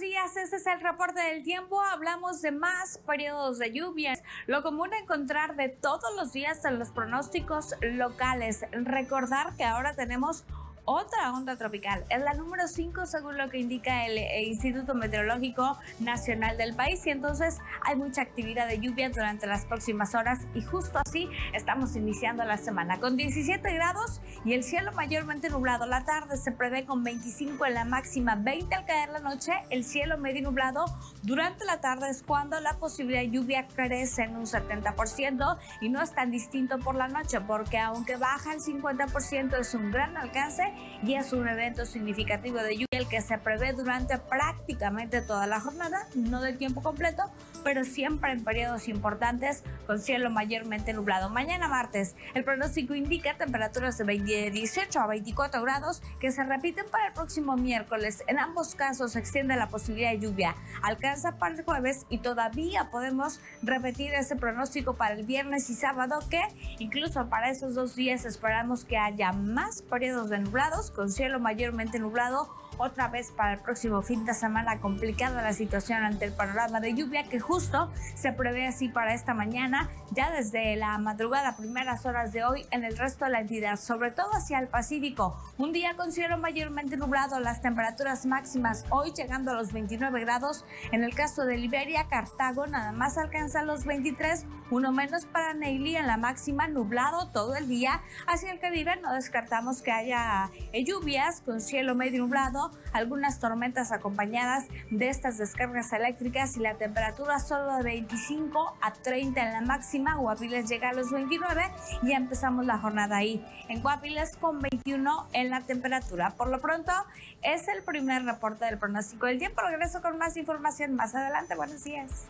días. Este es el reporte del tiempo. Hablamos de más periodos de lluvias. Lo común encontrar de todos los días en los pronósticos locales. Recordar que ahora tenemos otra onda tropical. Es la número 5 según lo que indica el eh, Instituto Meteorológico Nacional del país y entonces hay mucha actividad de lluvia durante las próximas horas y justo así estamos iniciando la semana con 17 grados y el cielo mayormente nublado. La tarde se prevé con 25 en la máxima, 20 al caer la noche, el cielo medio nublado. Durante la tarde es cuando la posibilidad de lluvia crece en un 70% y no es tan distinto por la noche porque aunque baja el 50% es un gran alcance y es un evento significativo de lluvia el que se prevé durante prácticamente toda la jornada, no del tiempo completo, pero siempre en periodos importantes con cielo mayormente nublado. Mañana martes, el pronóstico indica temperaturas de 18 a 24 grados que se repiten para el próximo miércoles. En ambos casos se extiende la posibilidad de lluvia. Alcanza para el jueves y todavía podemos repetir ese pronóstico para el viernes y sábado que incluso para esos dos días esperamos que haya más periodos de nublado con cielo mayormente nublado. Otra vez para el próximo fin de semana complicada la situación ante el panorama de lluvia que justo se prevé así para esta mañana, ya desde la madrugada, primeras horas de hoy en el resto de la entidad, sobre todo hacia el Pacífico. Un día con cielo mayormente nublado, las temperaturas máximas hoy llegando a los 29 grados. En el caso de Liberia, Cartago nada más alcanza los 23, uno menos para Neily en la máxima nublado todo el día. Hacia el Caribe no descartamos que haya lluvias con cielo medio nublado, algunas tormentas acompañadas de estas descargas eléctricas y la temperatura solo de 25 a 30 en la máxima. Guapiles llega a los 29 y empezamos la jornada ahí. En Guapiles con 21 en la temperatura. Por lo pronto es el primer reporte del pronóstico del tiempo. Regreso con más información más adelante. Buenos días.